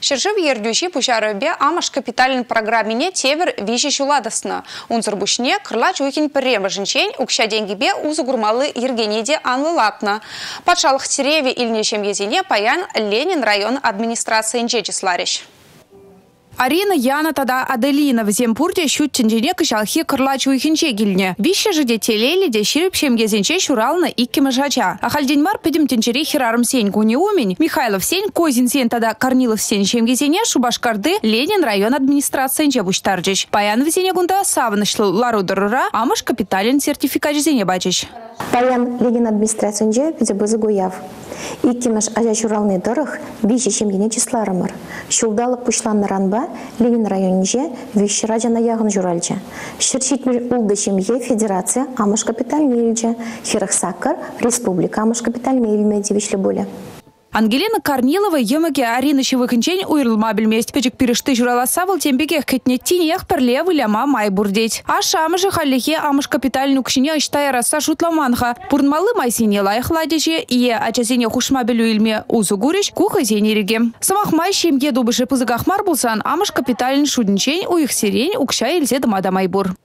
Шыршыв ердюши пушарыбе амаш капиталин программине тевер виши шуладысны. Унзыр бушне кырла чуйкин пірремі жінчен укша денгебе узы гурмалы ергенеде анлылатны. Патшалық тереве илнешем езине паян Ленин район администрации чесларищ. Арина Яна тада Аделина в Земпурте щут тенджене кышалхи кырлачу ихинче гильне. Вище же де телели де ширип шемгезенче шурална икки мажача. Ахальденмар педим тенджере хирарым сень гуни умень. Михайлов сень, Козин сень тада Корнилов сень шемгезене Шубашкарды Ленин район администрация буштарджич. Паян в сене гунда савынышлы ларудырыра, амыш капиталин сертификат зене бачич. Паян Ленин администрацияне педебызы гуяв. Иккемеш ажа шуралны дырых вище шемгене числарымыр. Шулдалық пушланныранба Ленин районже вещера жана ягын журальча. Шырчитмир улды шемге федерация амыш капиталь мейлже. Хирахсакар республика амыш капиталь мейлме девишле боле. Ангелина Корнилова емеге Арина Шевыкынчен уйрылма білмест. Печік пирішті жураласа бұл тембеге кітнеттен ех пірле выляма май бурдеть. А шамы же халлихе амыш капитальну кшине раса шутламанха. Пурнмалы майсине лайх ладеже, ие ачасене хушма білу илме узу куха зенереге. Самах май шемге дубышы пызыгахмар булсан амыш капиталин шуднчен уих сирень укша илзе дамада майбур.